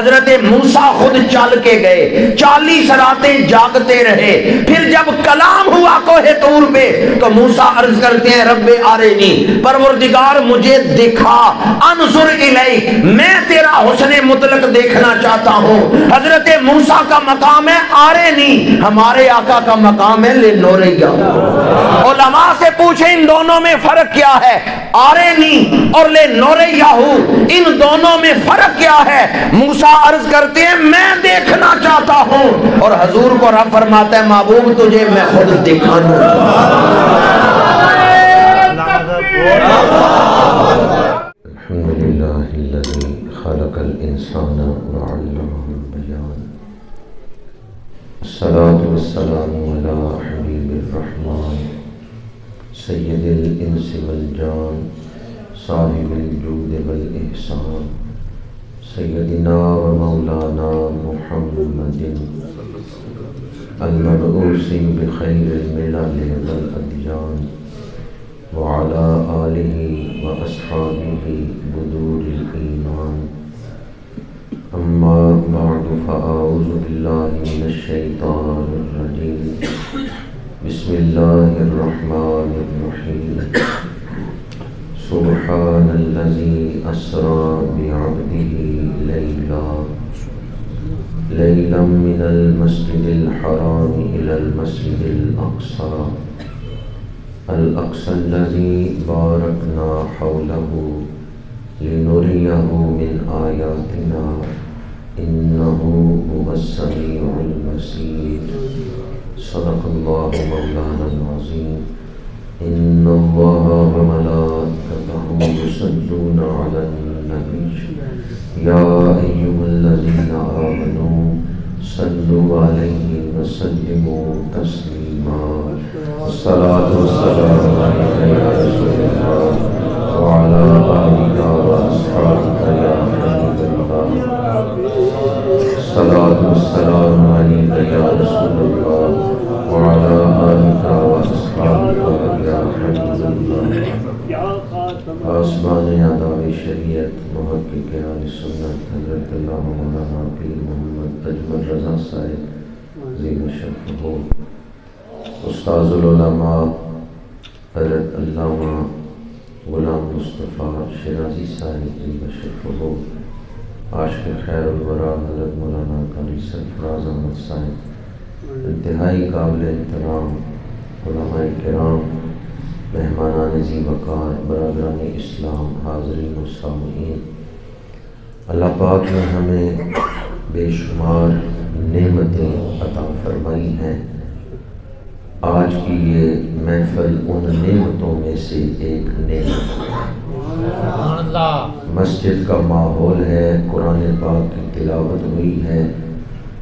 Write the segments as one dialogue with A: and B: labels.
A: हज़रत मूसा खुद चल के गए। चालीस रातें जागते रहे। फिर जब कलाम हुआ कोहे तूर पे तो मूसा अर्ज़ करते हैं, रब्बे आरे नहीं परवरदिगार मुझे दिखा, अनसुर मैं तेरा हुस्न मुतलक देखना चाहता हूँ। हज़रत मूसा का मकाम है आरे नहीं हमारे आका का मकाम है ले नोरैया ओलमा से पूछे, इन दोनों में फ़र्क क्या है? आरे नी और ले नोरे याहू इन दोनों में फ़र्क क्या है? मूसा अर्ज़ करते हैं, मैं देखना चाहता हूँ। और हजूर को रब फरमाता है, महबूब, तुझे मैं खुद दिखाऊँ।
B: सैदिलजान साहिबुलजूद वलहसान सैदिना व मौलाना मुहम्मदिन अलमबूसी बखैरमिलजान वाला आलिहि व अस्हाबिहि बुदूरिल ईमान अम्मा बाद फ़ाऊज़ु बिल्लाहि मिनश शैतानिर रजीम बिस्मिल्लाहिर्रहमानिर्रहीम सुब्हानल्लज़ी अस्रा बिअब्दिही लैला लैलम मिनल मस्जिदिल हराम इलल मस्जिदिल अक़सा अल अक़सा अल्लज़ी बारकना हौलहु लिनुरियहु मिन आयातिना इन्नहु हुवस समीउल बसीर सदक़ल्लाहु मौलाना अज़ीम इन्नल्लाह व मलाइकतहु युसल्लूना अलन नबी या अय्युहल्लज़ीना आमनू सल्लु अलैहि व सल्लिमू तस्लीमा अस्सलातु वस्सलामु अलैका या रसूलल्लाह व अला आलिका व अस्हाबिका या हबीबल्लाह सलातु वस्सलामु अलैका या रसूलल्लाह व अला आलिका आसमान आदाब शरीयत महक़िक़ आल सुन्नत हज़रत मौलाना पीर मोहम्मद अजमल रज़ा साहिब, ज़ीन शर्फ हो। उस्ताज़ुल उलमा हज़रत अल्लामा गुलाम मुस्तफ़ा शराजी साहिब, ज़ीन शर्फ हो। आशिक खैरवरा हज़रत मौलाना कारी सरफराज अहमद साहिब, इंतहाई काबिल एहतराम कराम मेहमान नजी वक़ार बरदरान इस्लाम हाजरीन सामीन अल्लाह पाक ने हमें बेशुमार नेमतें अता फरमाई हैं। आज की ये महफल उन नेमतों में से एक नेमत मस्जिद का माहौल है कुरान पाक की तिलावत हुई है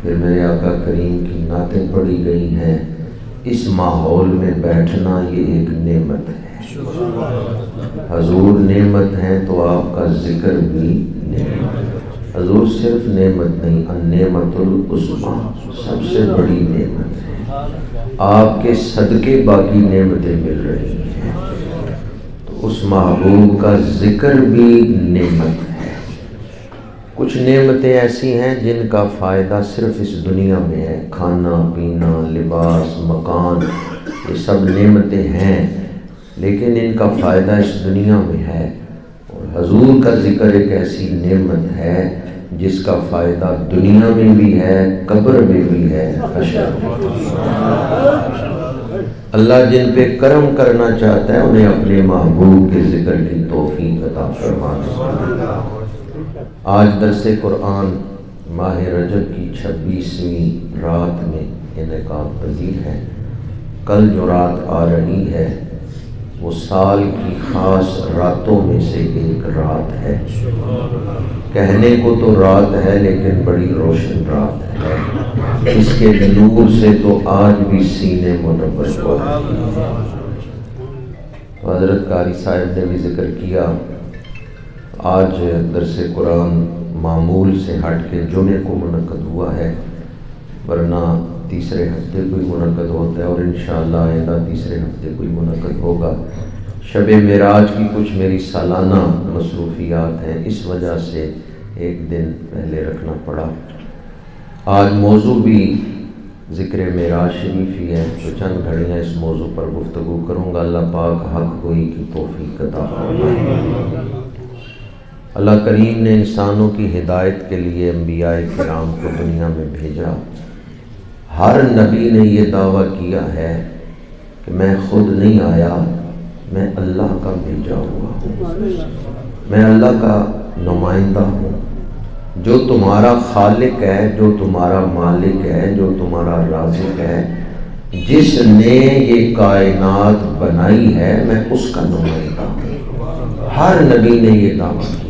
B: फिर मेरे आका करीम की नातें पढ़ी गई हैं। इस माहौल में बैठना ये एक नेमत है। हजूर नेमत है तो आपका ज़िक्र भी नेमत। हजूर सिर्फ़ नेमत नहीं अनेमतुल उस्मा सबसे बड़ी नेमत है। आपके सदके बाकी नेमतें मिल रही हैं। तो उस महबूब का ज़िक्र भी नेमत है। कुछ नेमतें ऐसी हैं जिनका फ़ायदा सिर्फ़ इस दुनिया में है। खाना, पीना, लिबास, मकान, ये सब नेमतें हैं, लेकिन इनका फ़ायदा इस दुनिया में है। और हजूर का ज़िक्र एक ऐसी नेमत है जिसका फ़ायदा दुनिया में भी है, कब्र में भी है। अल्लाह जिन पे कर्म करना चाहता है, उन्हें अपने महबूब के ज़िक्र की तोहफी अता फरमा आज दरस कुरान माह रजब की छब्बीसवीं रात में इनका पजीर है। कल जो रात आ रही है, वो साल की ख़ास रातों में से एक रात है। कहने को तो रात है, लेकिन बड़ी रोशन रात है। इसके नूर से तो आज भी सीने मुनवर हज़रत कारी साहब ने भी ज़िक्र किया आज दरस कुरान मामूल से हट के जुमे को मनद हुआ है, वरना तीसरे हफ़्ते कोई मुनद होता है और इन आइंदा तीसरे हफ़्ते कोई मुनद होगा। शब मराज की कुछ मेरी सालाना मसरूफियात हैं, इस वजह से एक दिन पहले रखना पड़ा। आज मौजू भी ज़िक्र मेराज शरीफ ही है तो चंद घड़ियाँ इस मौजू पर गुफ्तु करूँगा। अल्लाह पाक हक गोई की तोफ़ी कता अल्लाह करीम ने इंसानों की हिदायत के लिए अम्बिया कराम को दुनिया में भेजा। हर नबी ने यह दावा किया है कि मैं खुद नहीं आया, मैं अल्लाह का भेजा हुआ हूँ। मैं अल्लाह का नुमाइंदा हूँ। जो तुम्हारा खालिक है, जो तुम्हारा मालिक है, जो तुम्हारा राजिक है, जिसने ये कायनात बनाई है, मैं उसका नुमाइंदा हूँ। हर नबी ने ये दावा किया।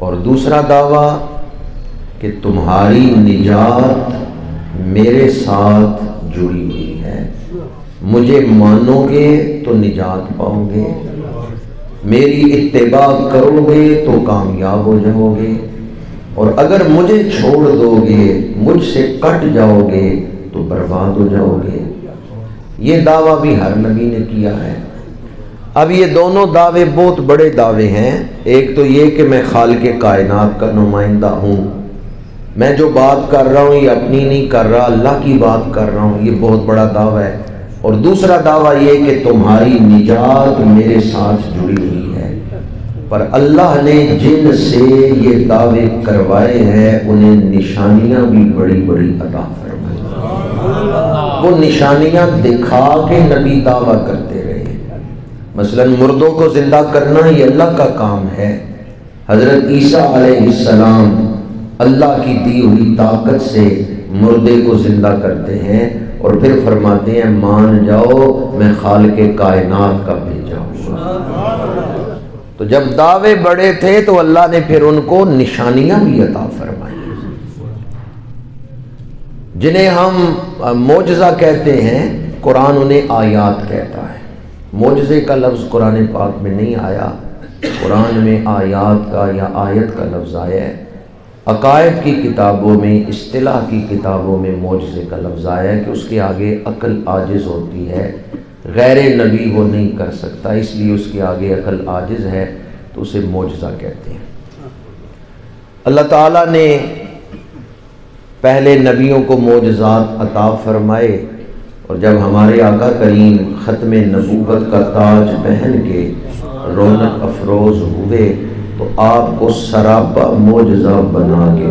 B: और दूसरा दावा कि तुम्हारी निजात मेरे साथ जुड़ी हुई है। मुझे मानोगे तो निजात पाओगे। मेरी इत्तेबा करोगे तो कामयाब हो जाओगे। और अगर मुझे छोड़ दोगे, मुझसे कट जाओगे तो बर्बाद हो जाओगे। ये दावा भी हर नबी ने किया है। अब ये दोनों दावे बहुत बड़े दावे हैं। एक तो ये कि मैं खाल के कायनात का नुमाइंदा हूँ। मैं जो बात कर रहा हूँ, ये अपनी नहीं कर रहा, अल्लाह की बात कर रहा हूँ, ये बहुत बड़ा दावा है। और दूसरा दावा ये कि तुम्हारी निजात मेरे साथ जुड़ी हुई है। पर अल्लाह ने जिन से ये दावे करवाए हैं, उन्हें निशानियाँ भी बड़ी बड़ी अदा फरमाई। वो निशानियाँ दिखा के नबी दावा करते मसलन, मुर्दों को ज़िंदा करना ही अल्लाह का काम है। हज़रत ईसा सलाम अल्लाह की दी हुई ताकत से मुर्दे को ज़िंदा करते हैं और फिर फरमाते हैं, मान जाओ, मैं खाल के कायनात का भेजा तो जब दावे बड़े थे तो अल्लाह ने फिर उनको निशानियाँ भी अता फरमाई। जिन्हें हम मोजा कहते हैं, कुरान उन्हें आयात कहता मोजे का लफ्ज़ कुरान पाक में नहीं आया। कुरान में आयात का या आयत का लफ्ज़ आया है। अकायद की किताबों में अतलाह की किताबों में मुआजे का लफ्ज़ आया है कि उसके आगे अकल आजिज़ होती है। गैर नबी वो नहीं कर सकता, इसलिए उसके आगे अकल आजिज़ है तो उसे मुआजा कहते हैं। अल्लाह ताला ने पहले नबियों को मोजात अता फरमाए और जब हमारे आका करीम ख़त्म नबूबत का ताज पहन के रौनक अफरोज़ हुए तो आपको सरापा मोजा बना के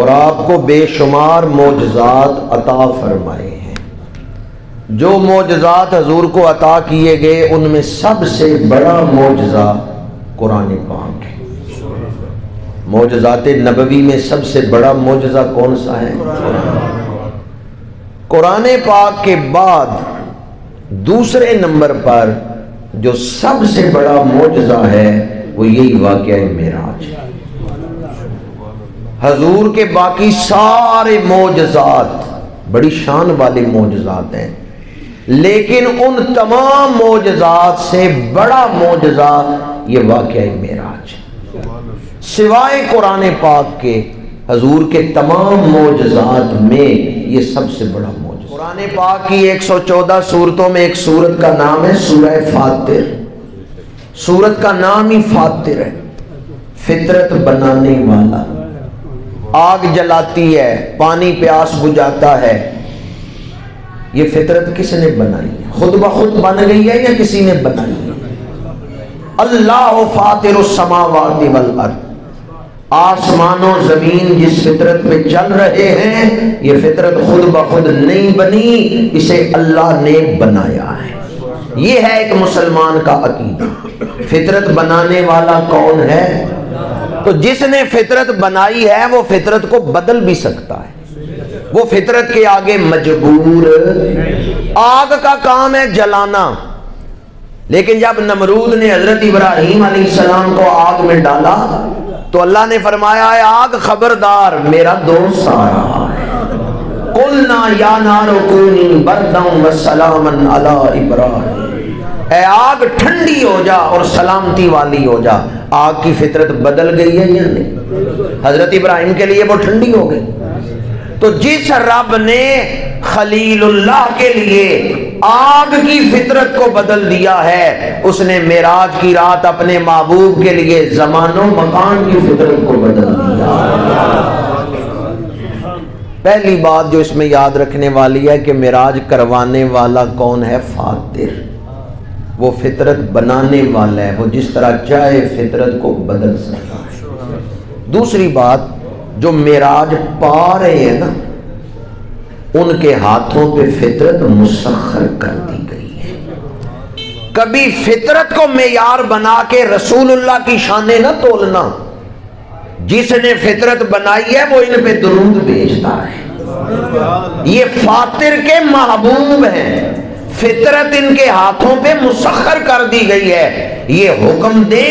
B: और आपको बेशुमार मोजात अता फरमाए हैं। जो मोजात हजूर को अता किए गए, उनमें सबसे बड़ा मोजा कुरान पाक है। मोजात नबवी में सबसे बड़ा मोजा कौन सा है? कुरान पाक के बाद दूसरे नंबर पर जो सबसे बड़ा मोजा है, वो यही वाक़ मेराज। हजूर के बाकी सारे मोजात बड़ी शान वाले मोजात हैं। लेकिन उन तमाम मोजात से बड़ा मोजा ये वाक़ मेराज। सिवाय कुरान पाक के, हजूर के तमाम मोजात में ये सबसे बड़ा कुरान पाक की 114 सूरतों में एक सूरत का नाम है सूरह फातिर। सूरत का नाम ही फातिर है। फितरत बनाने वाला। आग जलाती है, पानी प्यास बुझाता है। ये फितरत किसने बनाई है? खुद ब खुद बन गई है या किसी ने बनाई है? अल्लाह फातिर समावाति वल अर्द। आसमानों ज़मीन जिस फितरत पे चल रहे हैं, ये फितरत खुद ब खुद नहीं बनी, इसे अल्लाह ने बनाया है। ये है एक मुसलमान का अकीदा। फितरत बनाने वाला कौन है? तो जिसने फितरत बनाई है, वो फितरत को बदल भी सकता है। वो फितरत के आगे मजबूर। आग का काम है जलाना। लेकिन जब नमरूद ने हज़रत इब्राहिम को आग में डाला तो अल्लाह ने फरमाया आग खबरदार, मेरा दोस्त आ रहा है। कुलना या नारुकुनी बरदम वसलामन अला इब्राहिम। आग ठंडी हो जा और सलामती वाली हो जा। आग की फितरत बदल गई है या नहीं? हज़रत इब्राहिम के लिए वो ठंडी हो गई। तो जिस रब ने खलीलुल्लाह के लिए आग की फितरत को बदल दिया है। उसने मेराज की रात अपने महबूब के लिए जमानो मकान की फितरत को बदल दिया। पहली बात जो इसमें याद रखने वाली है कि मेराज करवाने वाला कौन है? फातिर। वो फितरत बनाने वाला है। वो जिस तरह चाहे फितरत को बदल सकता है। दूसरी बात, जो मेराज पा रहे हैं ना उनके हाथों पे फितरत मुसखर कर दी गई है। कभी फितरत को मेयार बना के रसूलुल्लाह की शाने ना तोलना। जिसने फितरत बनाई है, वो इन पे दरूद भेजता है। ये फातिर के महबूब हैं। फितरत इनके हाथों पे मुसखर कर दी गई है। ये हुक्म दे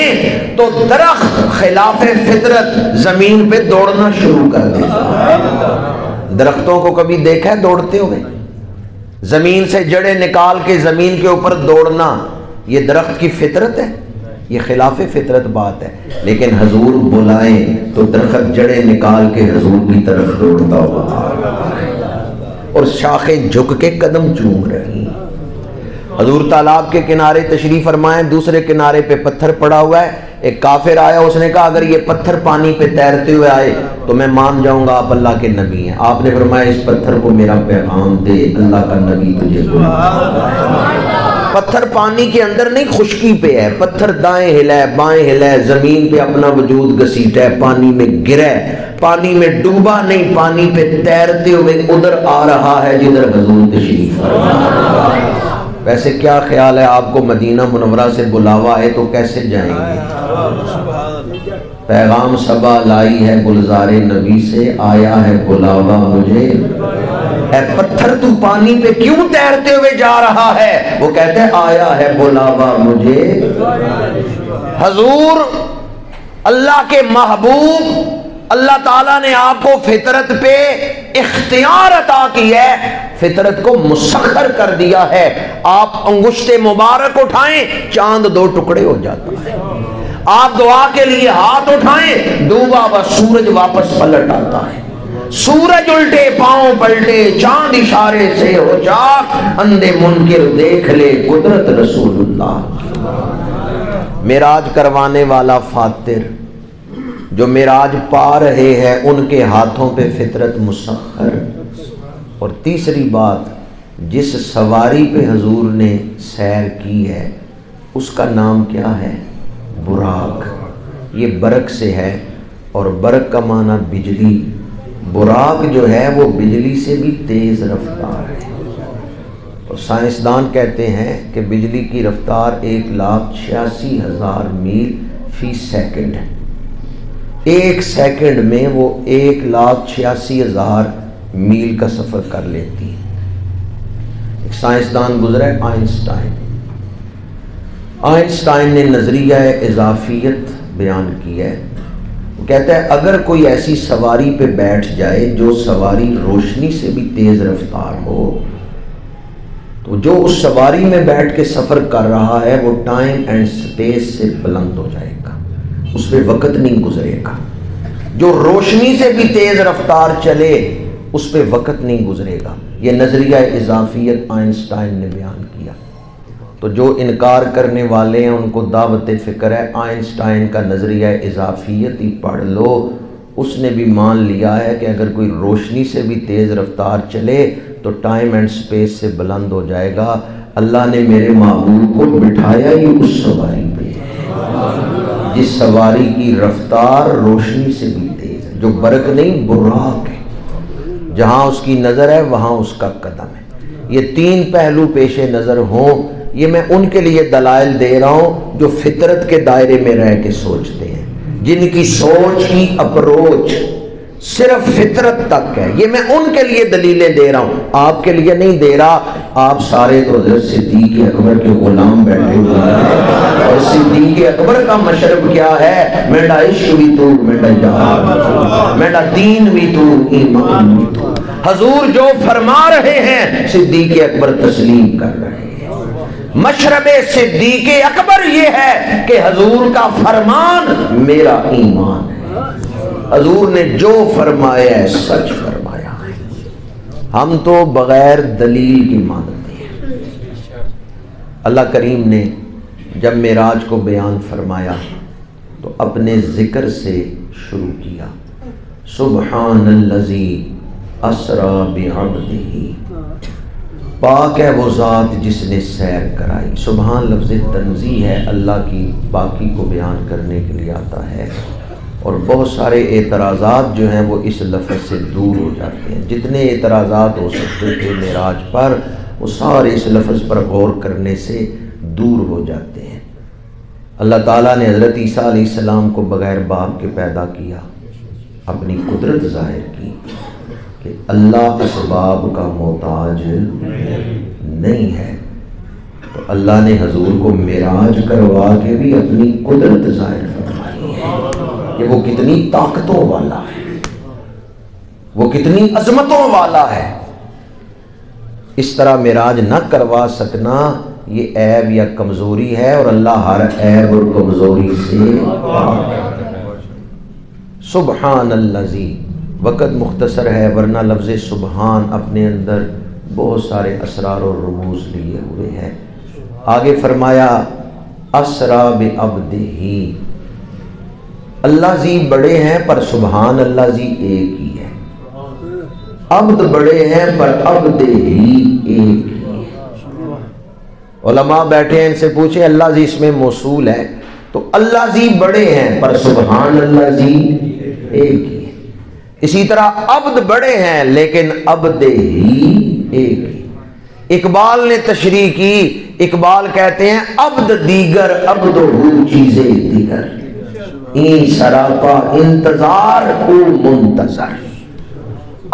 B: तो दरख्त खिलाफ फितरत ज़मीन पे दौड़ना शुरू कर देता दरख्तों को कभी देखा है? दौड़ते हुए ज़मीन से जड़े निकाल के ज़मीन के ऊपर दौड़ना, ये दरख्त की फितरत है? ये खिलाफ फितरत बात है। लेकिन हजूर बुलाए तो दरख्त जड़े निकाल के हजूर की तरफ़ दौड़ता हुआ और शाखें झुक के कदम चूम रही हजूर तालाब के किनारे तशरीफ़ फरमाए, दूसरे किनारे पे पत्थर पड़ा हुआ है। एक काफिर आया, उसने कहा, अगर ये पत्थर पानी पे तैरते हुए आए तो मैं मान जाऊँगा, आप अल्लाह के नबी हैं। आपने फरमाया, इस पत्थर को मेरा पैगाम दे, अल्लाह का नबी तुझे पत्थर पानी के अंदर नहीं, खुशकी पे है। पत्थर दाएँ हिला है बाएँ हिला है ज़मीन पे अपना वजूद घसीट है पानी में गिरा, पानी में डूबा नहीं, पानी पे तैरते हुए उधर आ रहा है, जिधर हजूर तशरीफ़ वैसे क्या ख्याल है आपको मदीना मुनवरा से बुलावा है तो कैसे जाएँगे? पैगाम सबा लाई है गुलजार नबी से, आया है बुलावा मुझे। है पत्थर तू पानी पे क्यों तैरते हुए जा रहा है? वो कहते हैं, आया है बुलावा मुझे। हजूर, अल्लाह के महबूब, अल्लाह ताला ने आपको फितरत पे इख्तियार अता की है। फितरत को मुसखर कर दिया है। आप अंगुश्ते मुबारक उठाएँ, चाँद दो टुकड़े हो जाता है। आप दुआ के लिए हाथ उठाएँ, डूबा व सूरज वापस पलट आता है। सूरज उल्टे पाँव पलटे, चाँद इशारे से हो जा, अंधे मुनकिर देख ले कुदरत रसूलुल्लाह। मेराज करवाने वाला फातिर, जो मेराज पा रहे हैं, उनके हाथों पे फितरत मुसखर और तीसरी बात, जिस सवारी पे हजूर ने सैर की है, उसका नाम क्या है? बुराक ये बरक से है, और बरक का माना बिजली। बुराक जो है, वो बिजली से भी तेज़ रफ्तार है। और साइंसदान कहते हैं कि बिजली की रफ्तार एक लाख छियासी हज़ार मील फ़ी सेकंड है। एक सेकंड में वो एक लाख छियासी हज़ार मील का सफ़र कर लेती है। एक साइंसदान गुजरा है आइंस्टाइन। आइंस्टाइन ने नज़रिया इजाफियत बयान की है। वो कहता है, अगर कोई ऐसी सवारी पे बैठ जाए, जो सवारी रोशनी से भी तेज रफ्तार हो तो जो उस सवारी में बैठ के सफ़र कर रहा है, वो टाइम एंड स्पेस से बुलंद हो जाएगा। उस पर वक़्त नहीं गुजरेगा। जो रोशनी से भी तेज़ रफ्तार चले उस पर वक़्त नहीं गुजरेगा। ये नज़रिया इजाफियत आइंस्टाइन ने बयान किया। तो जो इनकार करने वाले हैं, उनको दावत फ़िक्र है, आइंस्टाइन का नज़रिया इजाफियत ही पढ़ लो। उसने भी मान लिया है कि अगर कोई रोशनी से भी तेज़ रफ्तार चले तो टाइम एंड स्पेस से बुलंद हो जाएगा। अल्लाह ने मेरे महबूब को बिठाया ही उस सवारी पे, जिस सवारी की रफ्तार रोशनी से भी तेज़ है, जो बरक नहीं बुराक है। जहाँ उसकी नज़र है, वहाँ उसका कदम है। ये तीन पहलू पेश नज़र हों, ये मैं उनके लिए दलाइल दे रहा हूँ, जो फितरत के दायरे में रह के सोचते हैं। जिनकी सोच की अप्रोच सिर्फ़ फितरत तक है। ये मैं उनके लिए दलीलें दे रहा हूँ। आपके लिए नहीं दे रहा, आप सारे तो सिद्दीक अकबर के गुलाम बैठे हुए हैं। और सिद्दीक अकबर का मशरब क्या है? मेरा इश्क भी तू, मेरा जहाज़ मेरा दीन भी तू, ईमान भी तू। हजूर जो फरमा रहे हैं, सिद्दीक अकबर तस्लीम कर रहे हैं। मशरब सिद्दीक अकबर ये है कि हजूर का फरमान मेरा ईमान है। हजूर ने जो फरमाया है, सच फरमाया। है हम तो बगैर दलील की मानते हैं। अल्लाह करीम ने जब मेराज को बयान फरमाया तो अपने ज़िक्र से शुरू किया। सुबहानल्लज़ी असरा बेअब्दिही। पाक है वो ज़ात जिसने सैर कराई। सुबहान लफ्ज़ तनजी है, अल्लाह की बाकी को बयान करने के लिए आता है। और बहुत सारे एतराज़ात जो हैं वो इस लफ्ज़ से दूर हो जाते हैं। जितने एतराज़ात हो सकते थे मेराज पर, वो सारे इस लफ्ज़ पर गौर करने से दूर हो जाते हैं। अल्लाह ताला ने हज़रत ईसा सलाम को बग़ैर बाप के पैदा किया, अपनी कुदरत ज़ाहिर की कि अल्लाह इसबाब का मोहताज नहीं है। तो अल्लाह ने हजूर को मेराज करवा के भी अपनी कुदरत ज़ाहिर कि वो कितनी ताकतों वाला है। वो कितनी अजमतों वाला है। इस तरह मेराज न करवा सकना, ये ऐब या कमज़ोरी है और अल्लाह हर ऐब और कमज़ोरी से सुबहान अल्लाजी वक़्त मुख्तसर है, वरना लफ्ज़ सुबहान अपने अंदर बहुत सारे असरार और रमूज लिए हुए हैं। आगे फरमाया, असरा बे अब ही अल्लाह जी बड़े हैं, पर सुबहान अल्लाह जी एक ही है। अब्द बड़े हैं, पर अब्द ही एक ही उलमा बैठे हैं, इनसे पूछे, अल्लाह जी इसमें मौसूल है। तो अल्लाह जी बड़े हैं, पर सुबहान अल्लाह जी एक ही इसी तरह अब्द बड़े हैं, लेकिन अब्द ही एक ही। इकबाल ने तशरी की, इकबाल कहते हैं, अब्द दीगर, अब्द चीज़ें दीगर। ई इंतज़ार को मुंतजर।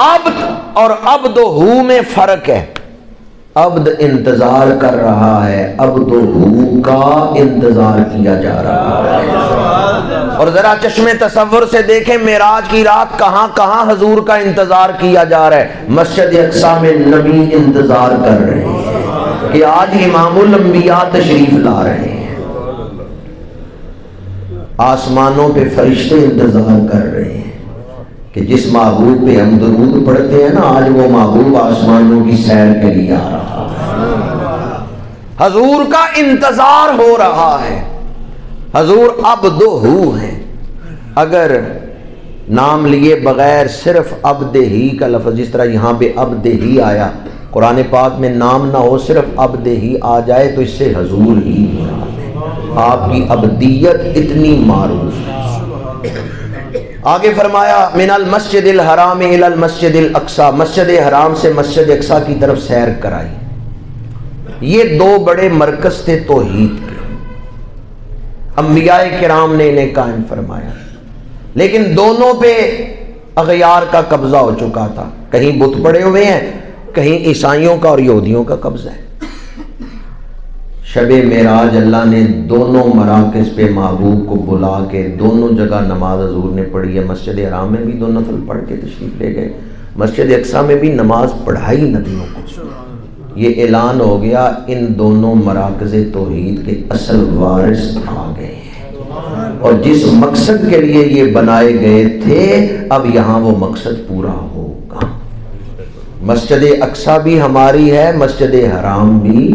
B: अब्द और अब्द हु में फ़र्क है। अब्द इंतज़ार कर रहा है अब तो हु का इंतज़ार किया जा रहा है। और जरा चश्मे तस्वुर से देखें, मेराज की रात कहाँ कहाँ हजूर का इंतज़ार किया जा रहा है। मस्जिद अक्सा में नबी इंतज़ार कर रहे हैं कि आज इमामुल अंबिया तशरीफ़ ला रहे हैं। आसमानों पे फरिश्ते इंतज़ार कर रहे हैं कि जिस महबूब पे हम दरूद पढ़ते हैं ना, आज वो महबूब आसमानों की सैर के लिए आ रहा है। हजूर का इंतज़ार हो रहा है। हजूर अब दो हु हैं। अगर नाम लिए बगैर सिर्फ़ अब दे का लफ्ज़, जिस तरह यहाँ पे दे ही आया, कुरान पाक में नाम ना हो, सिर्फ़ अब दे ही आ जाए तो इससे हजूर ही आपकी अबदियत इतनी मारूफ। आगे फरमाया, मिनल मस्जिद हराम मस्जिद अक्सा। मस्जिद हराम से मस्जिद अक्सा की तरफ़ सैर कराई। ये दो बड़े मरकज थे तोहीद के। अम्बिया कराम ने इन्हें कायम फरमाया। लेकिन दोनों पे अगयार का कब्जा हो चुका था। कहीं बुत पड़े हुए हैं, कहीं ईसाइयों का और यहूदियों का कब्जा है। शब मेराज अल्लाह ने दोनों मराकज पे महबूब को बुला के दोनों जगह नमाज़ हजूर ने पढ़ी है। मस्जिद हराम में भी दो नफल पढ़ के तशरीफ़ ले गए। मस्जिद अक्सा में भी नमाज़ पढ़ाई नबियों को। ये ऐलान हो गया, इन दोनों मराकज तोहद के असल वारिस आ गए और जिस मकसद के लिए ये बनाए गए थे, अब यहाँ वो मकसद पूरा होगा। मस्जिद अक्सा भी हमारी है, मस्जिद हराम भी।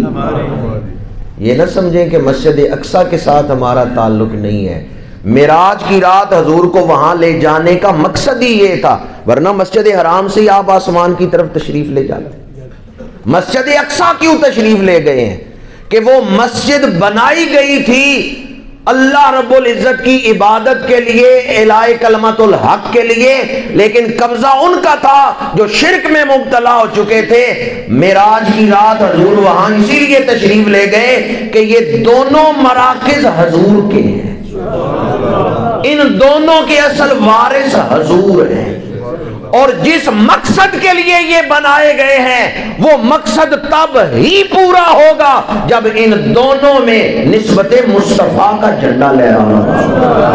B: ये ना समझें कि मस्जिद अक्सा के साथ हमारा ताल्लुक नहीं है। मेराज की रात हजूर को वहाँ ले जाने का मकसद ही ये था, वरना मस्जिद हराम से ही आप आसमान की तरफ़ तशरीफ़ ले जाते। मस्जिद अक्सा क्यों तशरीफ़ ले गए हैं? कि वो मस्जिद बनाई गई थी अल्लाह रब्बुल इज़्ज़त की इबादत के लिए इलाए कलमतुल हक के लिए, लेकिन कब्जा उनका था जो शिरक में मुबतला हो चुके थे। मेराज की रात हजूर वहाँ इसीलिए तशरीफ़ ले गए कि ये दोनों मराकज हजूर के हैं। इन दोनों के असल वारिस हजूर हैं। और जिस मकसद के लिए ये बनाए गए हैं, वो मकसद तब ही पूरा होगा जब इन दोनों में निस्बत मुस्तफ़ा का झंडा लहराना मुस्तफ़ा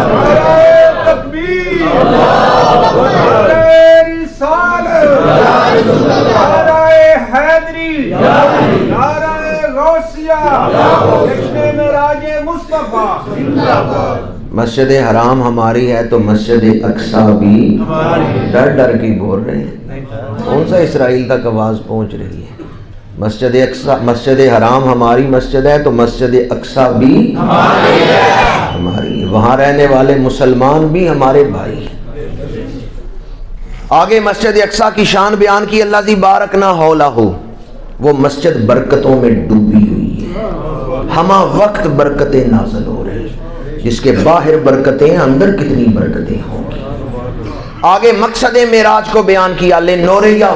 B: मस्जिद हराम हमारी है तो मस्जिद अक्सा भी डर डर के बोल रहे हैं। कौन सा इसराइल तक आवाज़ पहुँच रही है? मस्जिद अक्सा मस्जिद हराम हमारी मस्जिद है तो मस्जिद अक्सा भी हमारी वहाँ रहने वाले मुसलमान भी हमारे भाई आगे मस्जिद अक्सा की शान बयान की अल्लाह जी बारक ना हौला हो वो मस्जिद बरकतों में डूबी हुई है। हमा वक्त बरकतें नाजल हो रही जिसके बाहर बरकतें, अंदर कितनी बरकतें होंगी। आगे मकसद मेराज को बयान किया, ले नोरे या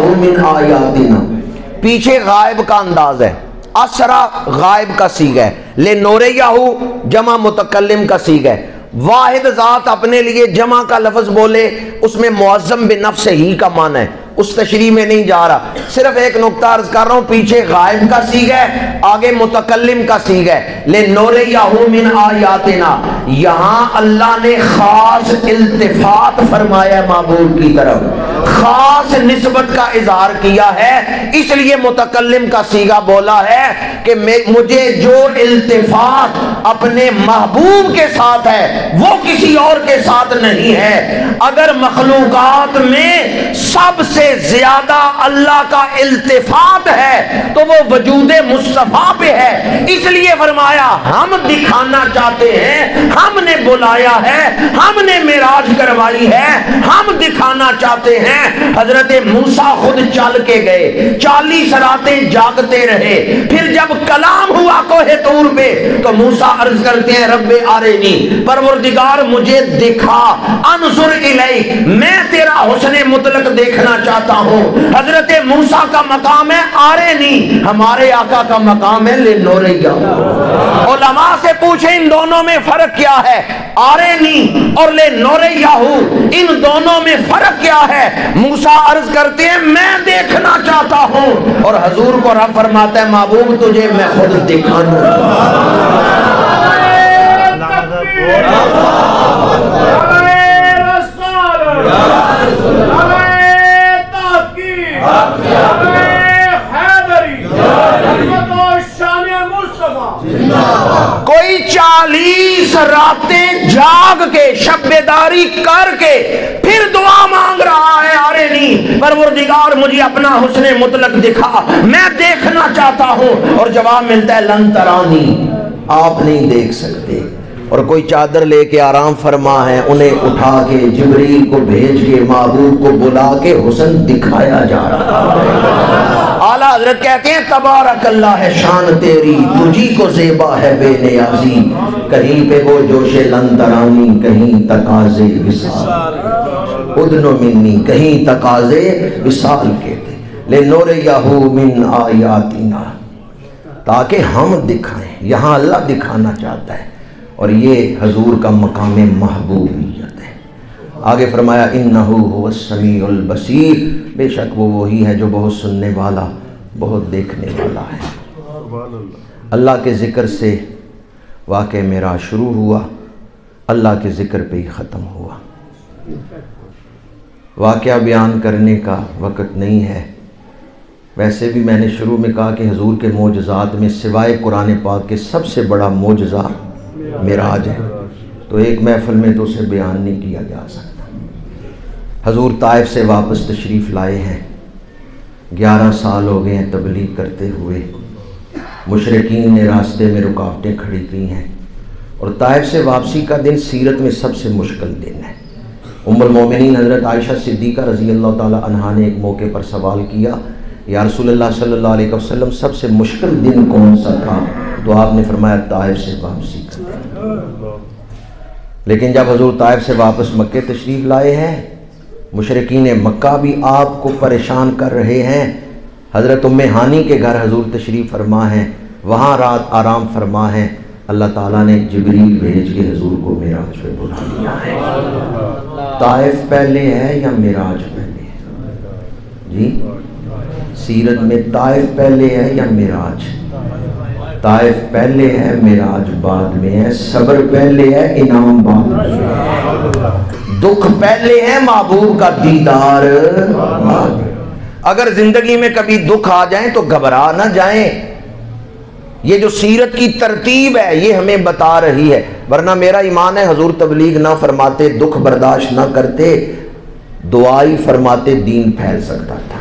B: पीछे गायब का अंदाज है, असरा गायब का सीग है, ले नोरे याहू जमा मुतकलम का सीग है। वाहिद ज़ात अपने लिए जमा का लफ्ज़ बोले, उसमें मुआजम बिनफ ही का मान है। उस तशरी में नहीं जा रहा। सिर्फ़ एक नुकता अर्ज़ कर रहा हूँ, पीछे गायब का सीग है, आगे मुतकलम का सीग है। ले नोरे यामिन आयातना। यहाँ अल्लाह ने खास इल्तिफात फरमाया महबूब की तरफ़। खास निस्बत का इजहार किया है, इसलिए मुतकलम का सीगा बोला है कि मुझे जो इल्तफात अपने महबूब के साथ है, वो किसी और के साथ नहीं है। अगर मखलूकत में सबसे से ज़्यादा अल्लाह का इल्तिफात है तो वो वजूद मुस्तफ़ा पे है। इसलिए फरमाया, हम दिखाना चाहते हैं, हमने बुलाया है, हमने मेराज करवाई है, हम दिखाना चाहते हैं। हज़रत मूसा खुद चल के गए, चालीस रातें जागते रहे। फिर जब कलाम हुआ कोहे तूर पे तो मूसा अर्ज़ करते हैं, रब्बे आरेनी, परवरदिगार मुझे दिखा, अनसुर मैं तेरा हुस्न मुतलक देखना चाहता चाहता हूँ। हज़रत मूसा का मकाम है आरे नहीं हमारे आका का मकाम है ले नोरैया ओलमा से पूछे इन दोनों में फ़र्क क्या है? आरे नी और ले नोरैया इन दोनों में फ़र्क क्या है? मूसा अर्ज़ करते हैं मैं देखना चाहता हूँ। और हजूर को रब फरमाता है महबूब तुझे मैं खुद दिखाना कोई चालीस रातें जाग के, शब्बेदारी करके फिर दुआ मांग रहा है, अरे नहीं पर वो दिगार मुझे अपना हुसने मुतलक दिखा। मैं देखना चाहता हूँ, और जवाब मिलता है लन तरानी आप नहीं देख सकते। और कोई चादर लेके आराम फरमा है, उन्हें उठा के जबरील को भेज के महबूब को बुला के हुसन दिखाया जा रहा है। आला हज़रत कहते हैं तबारक अल्लाह है शान तेरी, तुझी को जेबा है बेनियाजी। कहीं पे वो जोशे लंतरानी कहीं तकाजे मिन्नी, कहीं तकाजे थे ले नोरे याहू मिन आयातिना। ताकि हम दिखाएँ, यहाँ अल्लाह दिखाना चाहता है। और ये हजूर का मकाम महबूबियत है। आगे फरमाया इन नसमीबसीर बेशक वो वही है जो बहुत सुनने वाला, बहुत देखने वाला है। अल्लाह के ज़िक्र से वाक़ मेरा शुरू हुआ, अल्लाह के ज़िक्र पे ही ख़त्म हुआ। वाक़ बयान करने का वक़्त नहीं है। वैसे भी मैंने शुरू में कहा कि हजूर के मोजात में सिवाय कुरान पाक के सबसे बड़ा मोजा मेराज है। तो एक महफल में तो उसे बयान नहीं किया जा सकता। हजूर ताइफ से वापस तशरीफ़ लाए हैं। ग्यारह साल हो गए हैं तबलीग करते हुए। मुशरकिन ने रास्ते में रुकावटें खड़ी की हैं। और ताइफ से वापसी का दिन सीरत में सबसे मुश्किल दिन है। उमरमिन हज़रत आयशा सिद्दीक़ा रज़ी अल्लाह तहा ने एक मौके पर सवाल किया, या सल्लल्लाहु अलैहि वसल्लम, सबसे मुश्किल दिन कौन सा था? तो आपने फरमाया ताइफ से वापसी कर लेकिन जब हजूर ताइफ से वापस मक्के तशरीफ़ लाए हैं, मुशरकिन मक्का भी आपको परेशान कर रहे हैं। हज़रत उम्म हानी के घर हजूर तशरीफ़ फरमा है, वहाँ रात आराम फरमा है। अल्लाह ताला ने जबरील भेज के हजूर को मेराज पे बुला लिया है। ताइफ पहले है या मेराज पहले है? जी? सीरत में ताइफ पहले है या मिराज? ताइफ पहले है, मिराज बाद में है, सब्र पहले है, इनाम बाद में दुख पहले है, महबूब का दीदार अगर ज़िंदगी में कभी दुख आ जाए तो घबरा ना जाए। ये जो सीरत की तरतीब है, ये हमें बता रही है। वरना मेरा ईमान है, हजूर तबलीग ना फरमाते, दुख बर्दाश्त ना करते, दुआई फरमाते, दीन फैल सकता था।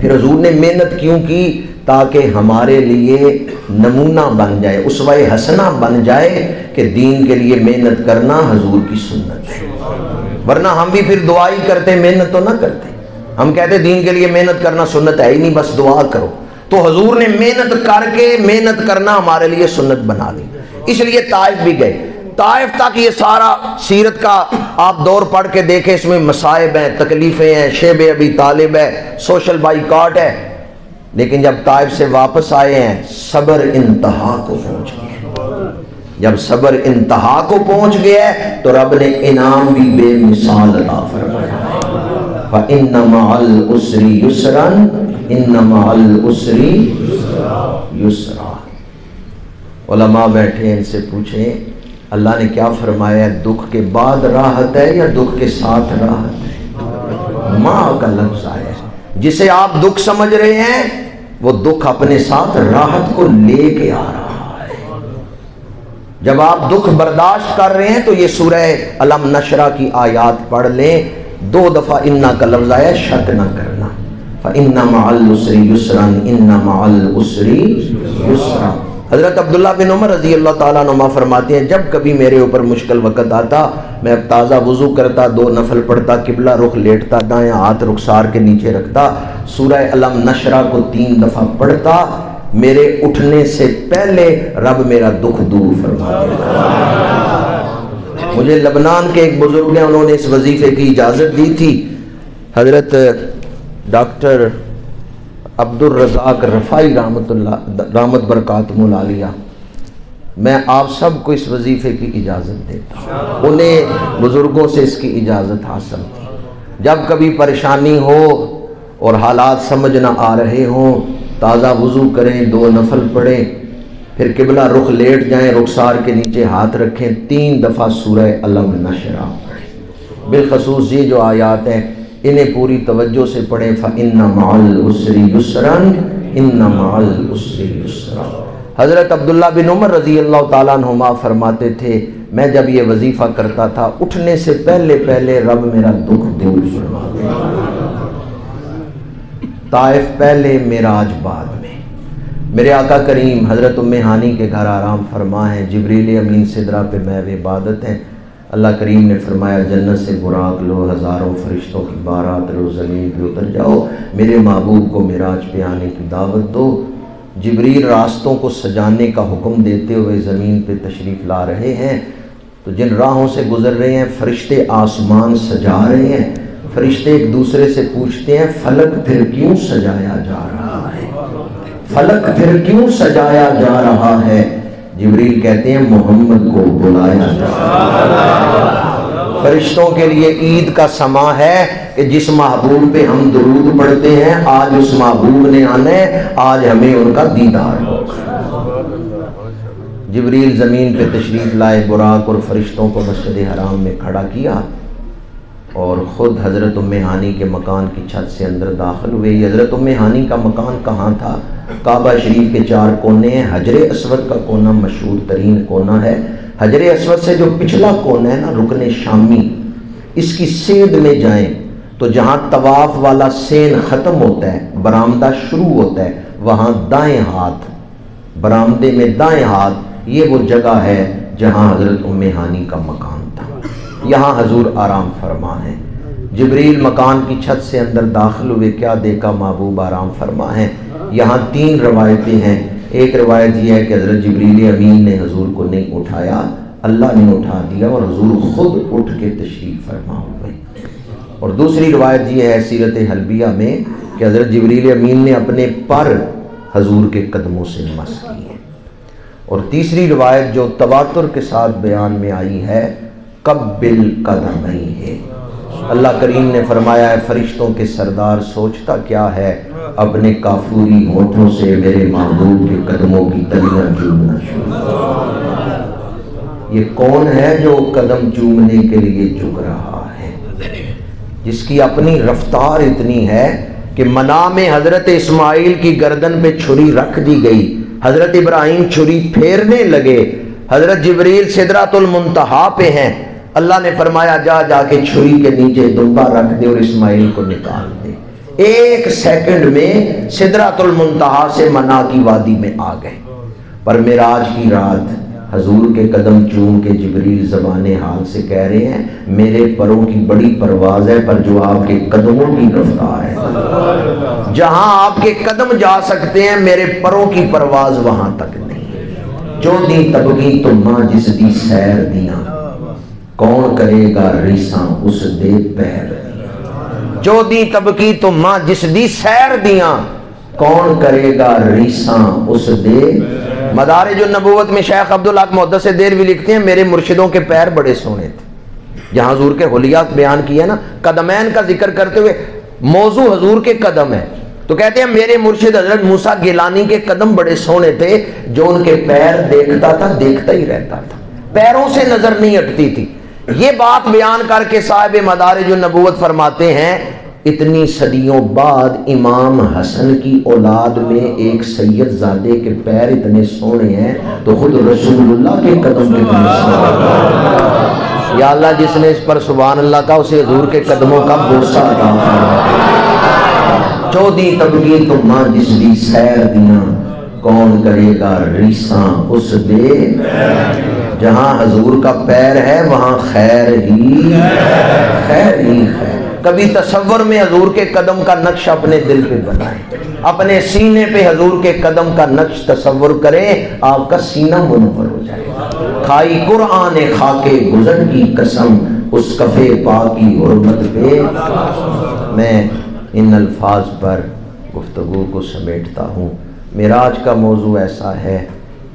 B: फिर हजूर ने मेहनत क्यों की? ताकि हमारे लिए नमूना बन जाए, उस वह हसना बन जाए कि दीन के लिए मेहनत करना हजूर की सुन्नत है। वरना हम भी फिर दुआ ही करते, मेहनत तो ना करते। हम कहते, दीन के लिए मेहनत करना सुन्नत है ही नहीं, बस दुआ करो। तो हजूर ने मेहनत करके मेहनत करना हमारे लिए सुन्नत बना ली इसलिए ताइफ भी गए। ताइफ तक ये सारा सीरत का आप दौर पढ़ के देखें, इसमें मसाइब हैं, तकलीफ़ें हैं, शेब अभी तालिब है, सोशल बाइकाट है। लेकिन जब ताइफ से वापस आए हैं, सबर इंतहा को पहुँच गए जब सबर इंतहा को पहुँच गया तो रब ने इनाम भी बेमिसाल अता फरमाया। इन उलमा बैठे इनसे पूछे, अल्लाह ने क्या फरमाया, दुख के बाद राहत है या दुख के साथ राहत है? माँ का लफ्ज आया जिसे आप दुख समझ रहे हैं, वो दुख अपने साथ राहत को लेके आ रहा है। जब आप दुख बर्दाश्त कर रहे हैं तो ये सूरह अलम नशरा की आयात पढ़ लें। दो दफ़ा इन्ना का लफ्ज आया, शक न करना। इन्ना माल उसरी युसरन, इन्ना माल उसरी युसरा हज़रत अब्दुल्ला बिन उमर रज़ी अल्लाह तुमा फरमाते हैं, जब कभी मेरे ऊपर मुश्किल वक़्त आता, मैं अब ताज़ा वज़ू करता, दो नफल पढ़ता, किबला रुख लेटता दाया हाथ रुखसार के नीचे रखता, सूरह अलम नशरा को तीन दफ़ा पढ़ता, मेरे उठने से पहले रब मेरा दुख दूर फरमा मुझे लबनान के एक बुज़ुर्ग हैं उन्होंने इस वजीफ़े की इजाज़त दी थी। हज़रत डॉक्टर अब्दुल रज़ाक रफ़ाई रामत बरकत मुलालिया। मैं आप सबको इस वजीफ़े की इजाज़त देता हूँ। उन्हें बुज़ुर्गों से इसकी इजाज़त हासिल थी जब कभी परेशानी हो और हालात समझ ना आ रहे हों ताज़ा वज़ू करें दो नफल पढ़ें फिर किबला रुख लेट जाएँ रुखसार के नीचे हाथ रखें तीन दफ़ा सूरह अलम नशरा पढ़ें। बिलखसूस ये जो आयात हैं इन्हें पूरी तवज्जो से पढ़ें फ़िन माल उसरी युसरन इन माल उसरी युसरा हज़रत अब्दुल्ला बिन उमर रज़ी अल्लाह तुमा फरमाते थे, मैं जब ये वजीफ़ा करता था, उठने से पहले पहले रब मेरा दुख दूर फरमा ताइफ पहले मेराज बाद में। मेरे आका करीम, हज़रत उम्म हानी के घर आराम फरमा है, जबरील अमीन सिदरा पे मैं इबादत हैं। अल्लाह करीम ने फरमाया, जन्नत से बुराक लो, हज़ारों फरिश्तों की बारात लो, ज़मीन पे उतर जाओ, मेरे महबूब को मिराज पे आने की दावत दो। जबरील रास्तों को सजाने का हुक्म देते हुए ज़मीन पे तशरीफ़ ला रहे हैं। तो जिन राहों से गुज़र रहे हैं, फरिश्ते आसमान सजा रहे हैं। फरिश्ते एक दूसरे से पूछते हैं, फलक फिर क्यों सजाया जा रहा है? फलक फिर क्यों सजाया जा रहा है? जबरील कहते हैं, मोहम्मद को बुलाया फरिश्तों के लिए ईद का समा है कि जिस महबूब पे हम दरूद पढ़ते हैं, आज उस महबूब ने आने, आज हमें उनका दीदार जबरील ज़मीन पे तशरीफ़ लाए, बुराक और फरिश्तों को मस्जिद हराम में खड़ा किया और ख़ुद हज़रत हानी के मकान की छत से अंदर दाखिल हुए। हज़रत हानी का मकान कहाँ था? काबा शरीफ के चार कोने हैं, हजर असवद का कोना मशहूर तरीन कोना है। हजर असवद से जो पिछला कोन है ना, रुकन शामी, इसकी सेध में जाएँ तो जहाँ तवाफ़ वाला सेन ख़त्म होता है, बरामदा शुरू होता है, वहाँ दाएँ हाथ, बरामदे में दाएँ हाथ, ये वो जगह है जहाँ हज़रत हानी का मकान था। यहाँ हजूर आराम फरमा है। जबरील मकान की छत से अंदर दाखिल हुए क्या देखा महबूब आराम फरमा है? यहाँ तीन रवायतें हैं। एक रवायत यह है कि हज़रत जबरील अमीन ने हजूर को नहीं उठाया, अल्लाह ने उठा दिया और हजूर खुद उठ के तशरीफ़ फरमा हुए और दूसरी रवायत यह है सीरत हलबिया में कि हज़रत जबरील अमीन ने अपने पर हजूर के कदमों से मस किए और तीसरी रवायत जो तवातुर के साथ बयान में आई है कबिल कदम नहीं है। अल्लाह करीम ने फरमाया है, फरिश्तों के सरदार सोचता क्या है? अपने काफूरी होठों से मेरे महबूब के कदमों की तलियाँ चूमना शुरू ये कौन है जो कदम चूमने के लिए झुक रहा है? जिसकी अपनी रफ्तार इतनी है कि मना में हज़रत इस्माइल की गर्दन पे छुरी रख दी गई। हज़रत इब्राहिम छुरी फेरने लगे। हज़रत जबरील सिदरातुल मुंतहा पे हैं। अल्लाह ने फरमाया, जा जाके छुरी के नीचे दुब्बा रख दे और इस्माइल को निकाल दे। एक सेकंड में सिदरातुल मुंतहा से मना की वादी में आ गए। पर मेराज की रात हजूर के कदम चूम के जबरील जबान हाल से कह रहे हैं, मेरे परों की बड़ी परवाज है, पर जो आपके कदमों की रफ्तार है। जहाँ आपके कदम जा सकते हैं, मेरे परों की परवाज वहाँ तक नहीं जो दी तबगी तो माँ जिस दी सैर दिया, कौन करेगा रिसा उस दे पैर। जो दी तबकी तो माँ जिस दी सैर दिया, कौन करेगा रिसा उस दे? मदार जो नबूवत में शेख अब्दुल हक मुहद से देर भी लिखते हैं, मेरे मुर्शिदों के पैर बड़े सोने थे। जहाँ हजूर के होलियात बयान किया ना, कदमैन का ज़िक्र करते हुए, मौजू हजूर के कदम है। तो कहते हैं, मेरे मुर्शिद हज़रत मूसा गिलानी के कदम बड़े सोने थे, जो उनके पैर देखता था, देखता ही रहता था। पैरों से नज़र नहीं हटती थी। ये बात बयान करके साहिब मदार जो नबूवत फरमाते हैं, इतनी सदियों बाद इमाम हसन की औलाद में एक सैयद जादे के पैर इतने सोने हैं तो खुद रसूलुल्लाह के कदम या अल्लाह जिसने इस पर सुबह अल्लाह का, उसे हजूर के कदमों का बोसा चौधी तबगी तो माँ जिसकी सैर दिया, कौन करेगा रीसा उस दे जहाँ हजूर का पैर है, वहाँ खैर ही खैर ही खैर। कभी तस्वर में हजूर के कदम का नक्श अपने दिल पे बनाए। अपने सीने पे हजूर के कदम का नक्श तस्वर करें, आपका सीना मुनवर हो जाए। खाई कुरान खाके गुजर की कसम, उस कफे पा की गुरबत पे मैं इन अल्फाज पर गुफ्तगु को समेटता हूँ। मेराज का मौजू ऐसा है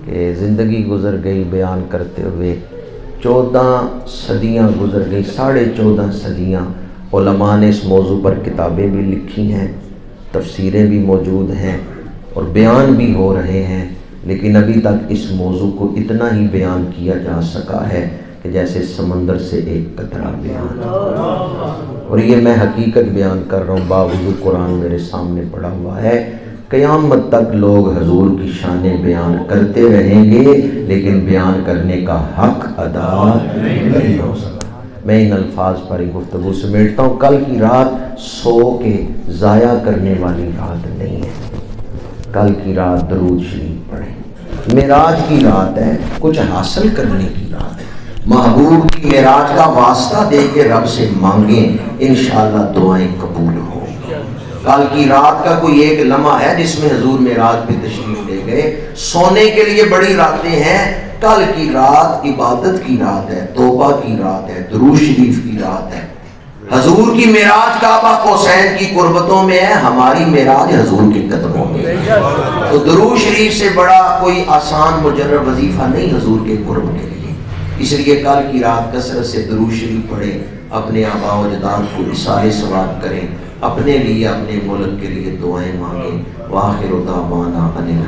B: ज़िंदगी गुजर गई बयान करते हुए। चौदह सदियाँ गुजर गई, साढ़े चौदह सदियाँ। ने इस मौजू पर किताबें भी लिखी हैं, तफसीरें भी मौजूद हैं और बयान भी हो रहे हैं। लेकिन अभी तक इस मौजू को इतना ही बयान किया जा सका है कि जैसे समंदर से एक कतरा बयान। और ये मैं हकीकत बयान कर रहा हूँ, बावजूद कुरान मेरे सामने पड़ा हुआ है। क़यामत तक लोग हजूर की शान बयान करते रहेंगे, लेकिन बयान करने का हक अदा नहीं हो सकता। मैं इन अल्फाज पर ही गुफ्तु समेटता हूँ। कल की रात सो के ज़ाया करने वाली रात नहीं है। कल की रात दरूद शरीफ पढ़े। मेराज की रात है, कुछ हासिल करने की रात है। महबूब की मेराज का वास्ता दे के रब से मांगे इन दुआएँ कबूल हो। कल की रात का कोई एक लम्हा है जिसमें हजूर मेराज पे तशरीफ़ ले गए। सोने के लिए बड़ी रातें हैं। कल की रात इबादत की रात है, तोबा की रात है दरू शरीफ की रात है। हजूर की मेराज काबा कोसैन की कुर्बतों में है, हमारी मेराज हजूर के कदमों में तो दरू शरीफ से बड़ा कोई आसान मुजर वजीफा नहीं हजूर के कुर्ब के लिए। इसलिए कल की रात कसरत से दरू शरीफ पढ़े, अपने आबा जदाद को इशारे सवार करें अपने लिए अपने मुल्क के लिए दुआएँ मांगे। वाहिर उदा माना अनिल